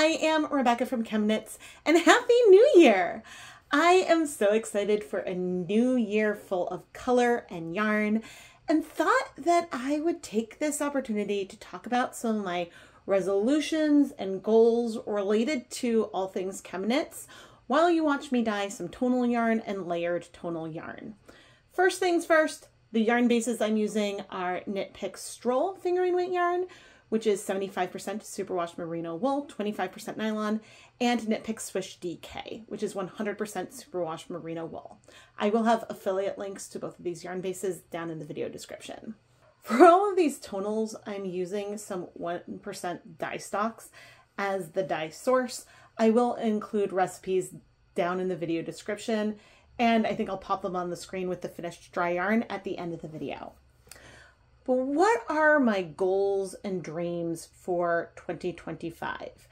I am Rebecca from ChemKnits and Happy New Year! I am so excited for a new year full of color and yarn, and thought that I would take this opportunity to talk about some of my resolutions and goals related to all things ChemKnits while you watch me dye some tonal yarn and layered tonal yarn. First things first, the yarn bases I'm using are Knit Picks Stroll fingering weight yarn, which is 75% superwash merino wool, 25% nylon, and Knit Picks Swish DK, which is 100% superwash merino wool. I will have affiliate links to both of these yarn bases down in the video description. For all of these tonals, I'm using some 1% dye stocks as the dye source. I will include recipes down in the video description, and I think I'll pop them on the screen with the finished dry yarn at the end of the video. But what are my goals and dreams for 2025?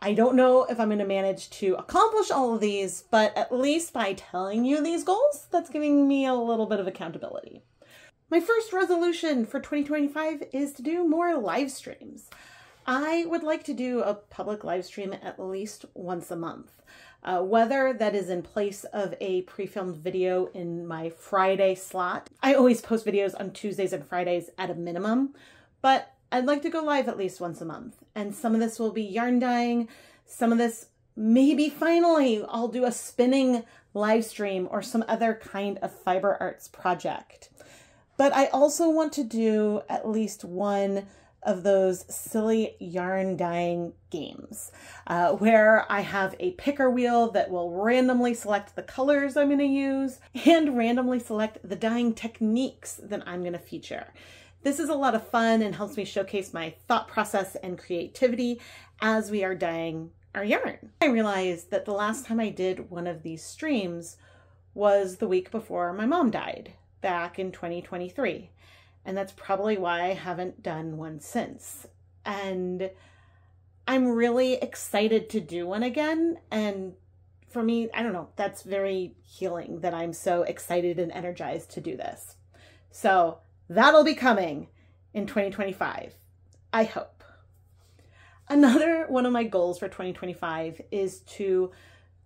I don't know if I'm going to manage to accomplish all of these, but at least by telling you these goals, that's giving me a little bit of accountability. My first resolution for 2025 is to do more live streams. I would like to do a public live stream at least once a month. Uh, whether that is in place of a pre-filmed video in my Friday slot. I always post videos on Tuesdays and Fridays at a minimum, but I'd like to go live at least once a month. And some of this will be yarn dyeing. Some of this maybe finally I'll do a spinning live stream or some other kind of fiber arts project. But I also want to do at least one of those silly yarn dyeing games uh, where I have a picker wheel that will randomly select the colors I'm going to use and randomly select the dyeing techniques that I'm going to feature. This is a lot of fun and helps me showcase my thought process and creativity as we are dyeing our yarn. I realized that the last time I did one of these streams was the week before my mom died back in 2023 and that's probably why I haven't done one since. And I'm really excited to do one again. And for me, I don't know, that's very healing that I'm so excited and energized to do this. So that'll be coming in 2025. I hope. Another one of my goals for 2025 is to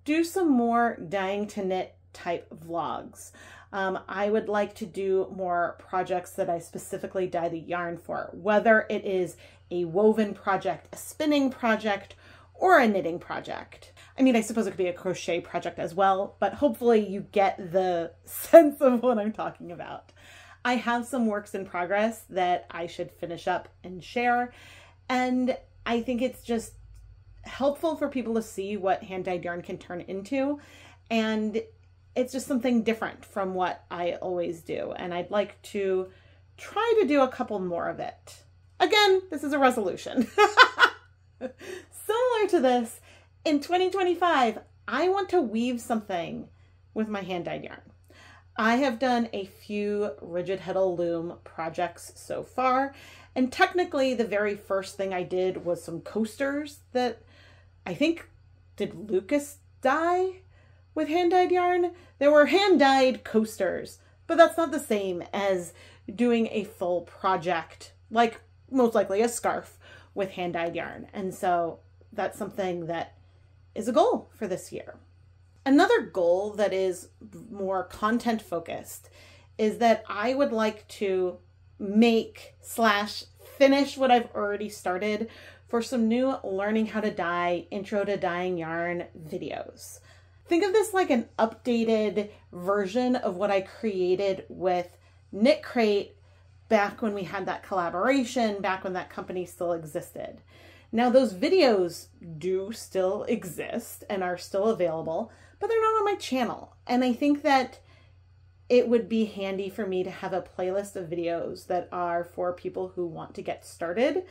do some more dyeing to knit type vlogs. Um, I would like to do more projects that I specifically dye the yarn for, whether it is a woven project, a spinning project, or a knitting project. I mean, I suppose it could be a crochet project as well, but hopefully you get the sense of what I'm talking about. I have some works in progress that I should finish up and share, and I think it's just helpful for people to see what hand-dyed yarn can turn into, and it's just something different from what I always do. And I'd like to try to do a couple more of it. Again, this is a resolution. Similar to this, in 2025, I want to weave something with my hand-dyed yarn. I have done a few rigid heddle loom projects so far, and technically the very first thing I did was some coasters that I think, did Lucas dye? With hand-dyed yarn. There were hand-dyed coasters, but that's not the same as doing a full project, like most likely a scarf with hand-dyed yarn. And so that's something that is a goal for this year. Another goal that is more content focused is that I would like to make slash finish what I've already started for some new learning how to dye intro to dyeing yarn videos. Think of this like an updated version of what I created with KnitCrate back when we had that collaboration, back when that company still existed. Now, those videos do still exist and are still available, but they're not on my channel. And I think that it would be handy for me to have a playlist of videos that are for people who want to get started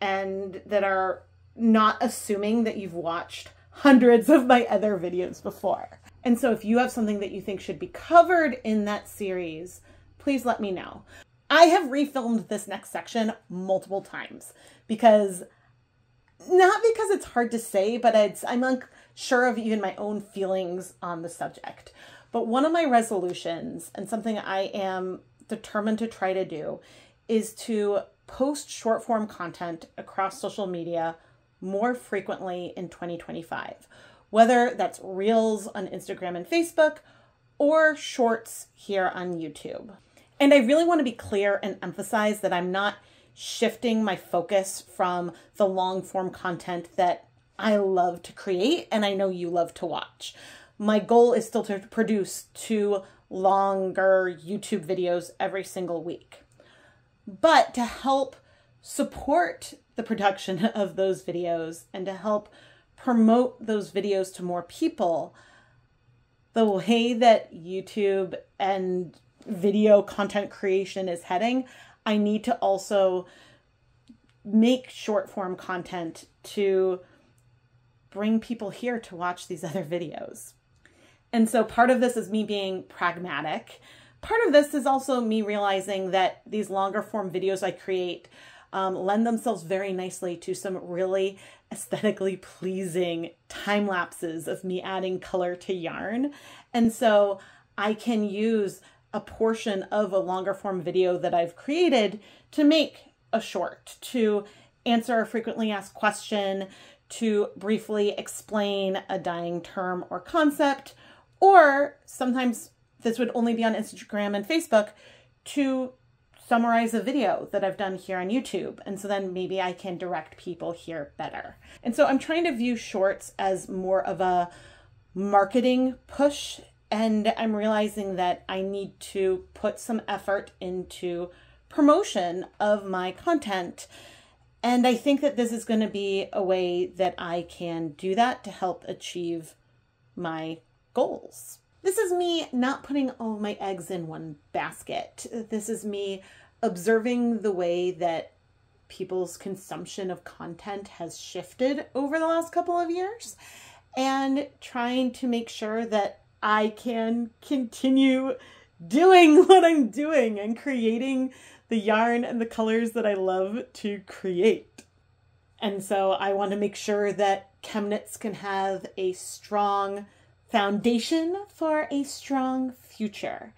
and that are not assuming that you've watched hundreds of my other videos before. And so if you have something that you think should be covered in that series, please let me know. I have refilmed this next section multiple times because not because it's hard to say, but it's I'm unsure of even my own feelings on the subject. But one of my resolutions and something I am determined to try to do is to post short form content across social media more frequently in 2025, whether that's reels on Instagram and Facebook or shorts here on YouTube. And I really want to be clear and emphasize that I'm not shifting my focus from the long form content that I love to create and I know you love to watch. My goal is still to produce two longer YouTube videos every single week. But to help support the production of those videos and to help promote those videos to more people, the way that YouTube and video content creation is heading, I need to also make short form content to bring people here to watch these other videos. And so part of this is me being pragmatic. Part of this is also me realizing that these longer form videos I create um, lend themselves very nicely to some really aesthetically pleasing time lapses of me adding color to yarn. And so I can use a portion of a longer form video that I've created to make a short, to answer a frequently asked question, to briefly explain a dyeing term or concept, or sometimes this would only be on Instagram and Facebook to summarize a video that I've done here on YouTube. And so then maybe I can direct people here better. And so I'm trying to view shorts as more of a marketing push. And I'm realizing that I need to put some effort into promotion of my content. And I think that this is going to be a way that I can do that to help achieve my goals. This is me not putting all my eggs in one basket. This is me observing the way that people's consumption of content has shifted over the last couple of years and trying to make sure that I can continue doing what I'm doing and creating the yarn and the colors that I love to create. And so I want to make sure that ChemKnits can have a strong foundation for a strong future.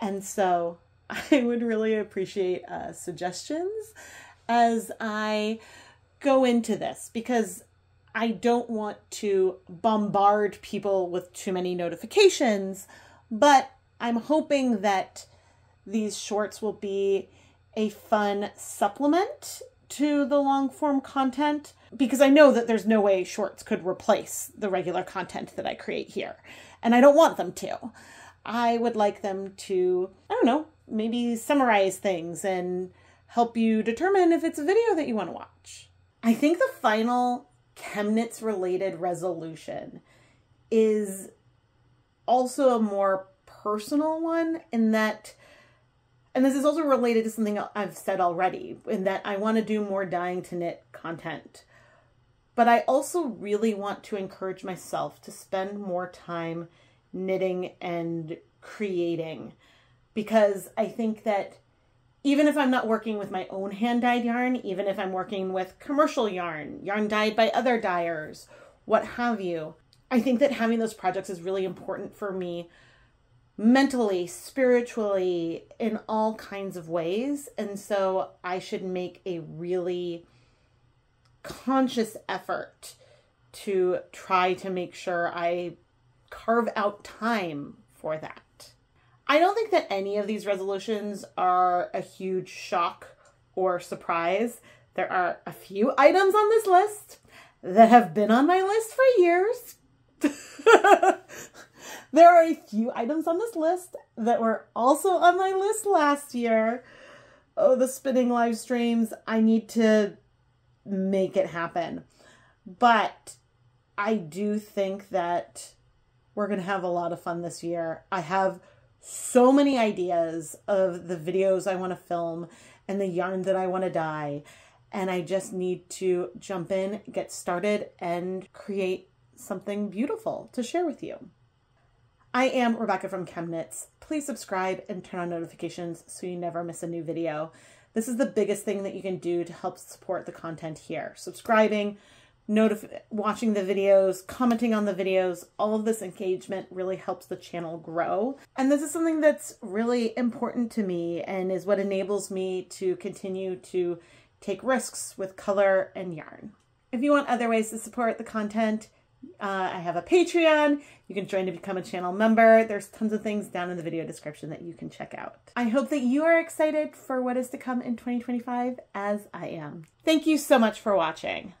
And so I would really appreciate uh, suggestions as I go into this because I don't want to bombard people with too many notifications, but I'm hoping that these shorts will be a fun supplement to the long form content because I know that there's no way shorts could replace the regular content that I create here. And I don't want them to. I would like them to, I don't know, maybe summarize things and help you determine if it's a video that you want to watch. I think the final ChemKnits related resolution is also a more personal one in that and this is also related to something I've said already, in that I want to do more dyeing to knit content. But I also really want to encourage myself to spend more time knitting and creating because I think that even if I'm not working with my own hand dyed yarn, even if I'm working with commercial yarn, yarn dyed by other dyers, what have you, I think that having those projects is really important for me mentally, spiritually, in all kinds of ways. And so I should make a really conscious effort to try to make sure I carve out time for that. I don't think that any of these resolutions are a huge shock or surprise. There are a few items on this list that have been on my list for years. There are a few items on this list that were also on my list last year. Oh, the spinning live streams. I need to make it happen. But I do think that we're going to have a lot of fun this year. I have so many ideas of the videos I want to film and the yarn that I want to dye. And I just need to jump in, get started, and create something beautiful to share with you. I am Rebecca from ChemKnits. Please subscribe and turn on notifications so you never miss a new video. This is the biggest thing that you can do to help support the content here. Subscribing, notif- watching the videos, commenting on the videos, all of this engagement really helps the channel grow. And this is something that's really important to me and is what enables me to continue to take risks with color and yarn. If you want other ways to support the content, uh, I have a Patreon. You can join to become a channel member. There's tons of things down in the video description that you can check out. I hope that you are excited for what is to come in 2025 as I am. Thank you so much for watching.